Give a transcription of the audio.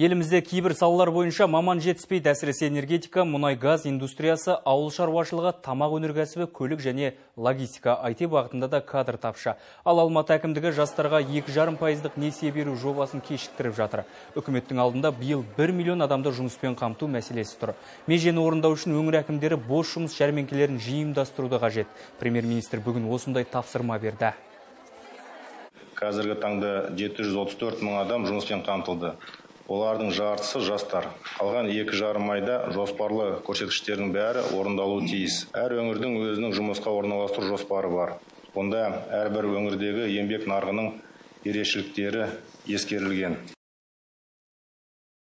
Елімізде кейбір салалар бойынша маман жетіспейді әсіресе энергетика, мұнай газ индустриясы, ауыл шаруашылығы, тамақ өнеркәсібі, көлік және логистика IT бағытында да кадр тапшы. Ал Алматы әкімдігі жастарға 2,5 пайыздық несие беру жобасын кешіктіріп жатыр. Үкіметтің алдында биыл 1 миллион адамды жұмыспен қамту мәселесі тұр. Межені орындау үшін өңір әкімдері бос жұмыс жәрмеңкелерін жиымдастыруды қажет. Премьер-министр бүгін осындай тапсырма берді. Қазіргі таңда 734 мың адам жұмыспен қамтылды. Олардың жартысы жастар. Қалған екі жарым айда жоспарлы көрсеткіштердің бәрі орындалуы тиіс. Әр өңірдің өзінің жұмысқа орналастыру жоспары бар. Онда әрбір өңірдегі еңбек нарығының ерекшеліктері ескерілген